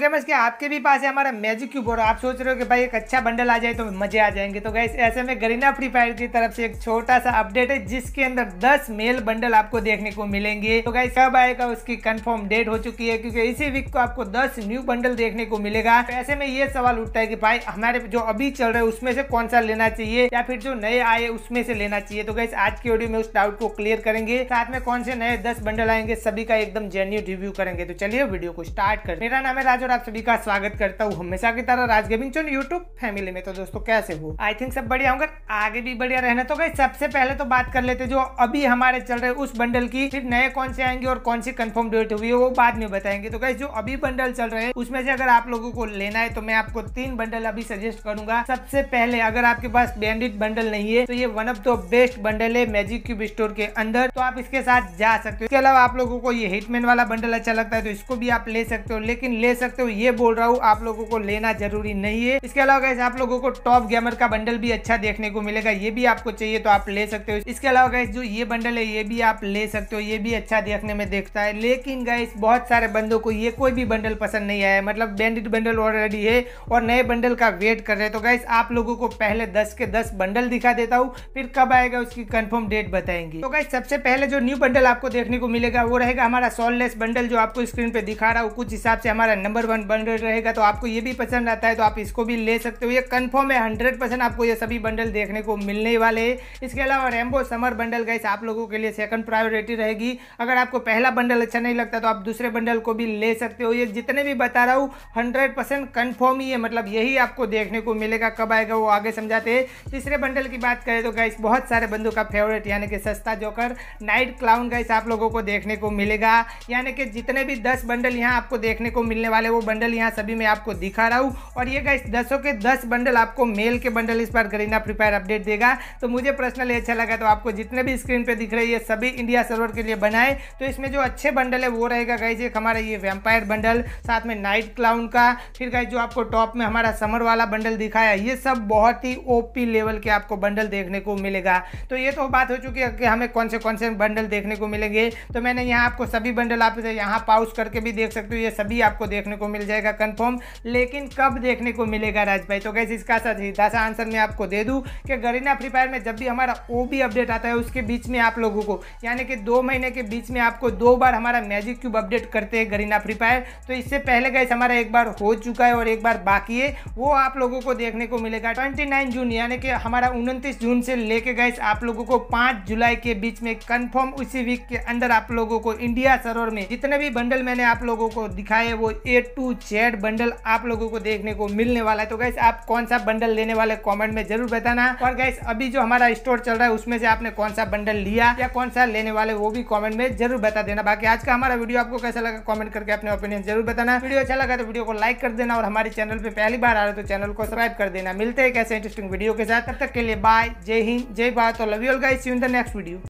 Gamers के आपके भी पास है, हमारा मैजिक क्यूब और आप सोच रहे हो कि भाई एक अच्छा बंडल आ जाए तो मज़े आ जाएँगे। तो गैस ऐसे में गरीना फ्री फायर की तरफ़ से एक छोटा सा अपडेट है, जिसके अंदर 10 मेल बंडल आपको देखने को मिलेंगे। तो गैस कब आएगा उसकी कंफर्म डेट हो चुकी है, क्योंकि इसी वीक को आपको 10 न्यू बंडल देखने को मिलेगा। तो ऐसे में ये सवाल उठता है की भाई, हमारे जो अभी चल रहे उसमें से कौन सा लेना चाहिए, या फिर जो नए आए, उसमें से लेना चाहिए? तो गैस आज की वीडियो में उस डाउट को क्लियर करेंगे। साथ में कौन से नए दस बंडल आएँगे, सभी का एकदम जेन्यू रिव्यू करेंगे। तो चलिए वीडियो को स्टार्ट कर मेरा नाम है राज और आप सभी का स्वागत करता हूँ हमेशा की तरह Raj gaming channel YouTube family में। तो दोस्तों, कैसे हो? आई थिंक सब बढ़िया होंगे। आगे भी बढ़िया रहना। तो गई सबसे पहले तो बात कर लेते जो अभी हमारे चल रहे उस बंडल की। फिर नए कौन से आएँगे और कौन सी कंफर्म डेट हुई है, वो बाद में बताएँगे। तो गई जो अभी बंडल चल रहे हैं, उसमें से अगर आप लोगों को लेना है तो मैं आपको तीन बंडल अभी सजेस्ट करूँगा। सबसे पहले, अगर आपके पास बैंडिट बंडल नहीं है तो ये one of the best bundle है मैजिक क्यूब स्टोर के अंदर। तो आप इसके साथ जा सकते हो। इसके अलावा आप लोगों को ये हिटमैन वाला बंडल अच्छा लगता है तो इसको भी आप ले सकते हो। लेकिन ले सकते हो ये बोल रहा हूँ, आप लोगों को लेना ज़रूरी नहीं है। इसके अलावा गैस आप लोगों को टॉप गेमर का बंडल भी अच्छा देखने को मिलेगा, ये भी आपको चाहिए तो आप ले सकते हो। इसके अलावा गैस जो ये बंडल है, ये भी आप ले सकते हो, ये भी अच्छा देखने में देखता है। लेकिन गैस बहुत सारे बंदों को ये कोई भी बंडल पसंद नहीं आया मतलब बैंडिट बंडल ऑलरेडी है और नए बंडल का वेट कर रहे हैं। तो गैस आप लोगों को पहले दस के दस बंडल दिखा देता हूँ, फिर कब आएगा उसकी कंफर्म डेट बताएँगे। तो गैस सबसे पहले जो न्यू बंडल आपको देखने को मिलेगा, वो रहेगा हमारा सॉललेस बंडल जो आपको स्क्रीन पे दिखा रहा हूँ। कुछ हिसाब से हमारा नंबर वन बंडल रहेगा तो आपको ये भी पसंद आता है तो आप इसको भी ले सकते हो। ये कंफर्म है हंड्रेड परसेंट आपको ये सभी बंडल देखने को मिलने वाले हैं। इसके अलावा रेम्बो समर बंडल गैस आप लोगों के लिए सेकंड प्रायोरिटी रहेगी। अगर आपको पहला बंडल अच्छा नहीं लगता तो आप दूसरे बंडल को भी ले सकते हो। ये जितने भी बता रहा हूँ हंड्रेड परसेंट कन्फर्म ही है मतलब यही आपको देखने को मिलेगा, कब आएगा वो आगे समझाते हैं। तीसरे बंडल की बात करें तो गैस बहुत सारे बंदों का फेवरेट यानी कि सस्ता जोकर नाइट क्लाउन गैस आप लोगों को देखने को मिलेगा। यानी कि जितने भी दस बंडल यहाँ आपको देखने को मिलने वाले वो बंडल यहाँ सभी मैं आपको दिखा रहा हूँ। और ये गैस दसों के दस बंडल आपको मेल के बंडल इस बार गरीना फ्री फायर अपडेट देगा। तो मुझे पर्सनली अच्छा लगा तो आपको जितने भी स्क्रीन पे दिख रही है सभी इंडिया सर्वर के लिए बनाए। तो इसमें जो अच्छे बंडल है, वो रहेगा गाइज़ एक हमारा ये वेम्पायर बंडल साथ में नाइट क्लाउन का। फिर गाइज़ जो आपको टॉप में हमारा समर वाला बंडल दिखाया, ये सब बहुत ही ओपी लेवल के आपको बंडल देखने को मिलेगा। तो ये तो बात हो चुकी है कि हमें कौन से कौन से बंडल देखने को मिलेंगे। तो मैंने यहाँ आपको सभी बंडल आप यहाँ पाउस करके भी देख सकते हो, ये सभी आपको देखने को मिल जाएगा कन्फर्म लेकिन कब देखने को मिलेगा राज भाई? तो कैसे इसका सीधा सा आंसर मैं आपको दे दूँ कि गरीना फ्री फायर में जब भी हमारा ओ भी अपडेट आता है, उसके बीच में आप लोगों को, यानी कि दो महीने के बीच में आपको दो बार हमारा मैजिक क्यूब अपडेट करते हैं गरीना फ्री फायर तो इससे पहले गैस हमारा एक बार हो चुका है और एक बार बाकी है, वो आप लोगों को देखने को मिलेगा। 29 जून यानी कि हमारा उनतीस जून से लेके गए आप लोगों को 5 जुलाई के बीच में कंफर्म उसी वीक के अंदर आप लोगों को इंडिया सर्वर में जितने भी बंडल मैंने आप लोगों को दिखाए वो ए टू जेड बंडल आप लोगों को देखने को मिलने वाला है। तो गैस आप कौन सा बंडल लेने वाले कमेंट में ज़रूर बताना। और गैस अभी जो हमारा स्टोर चल रहा है, उसमें से आपने कौन सा बंडल लिया या कौन सा लेने वाले, वो भी कॉमेंट में ज़रूर बता देना। बाकी आज का हमारा वीडियो आपको कैसा लगा कॉमेंट करके अपने ओपिनियन ज़रूर बताना। वीडियो अच्छा लगा तो वीडियो को लाइक कर देना और हमारे चैनल पर पहली बार आ रहे तो चैनल को सब्सक्राइब कर देना। मिलते हैं कैसे इंटरेस्टिंग वीडियो के साथ। तब तक के लिए बाय जय हिंद, जय भारत और love you guys see in the next video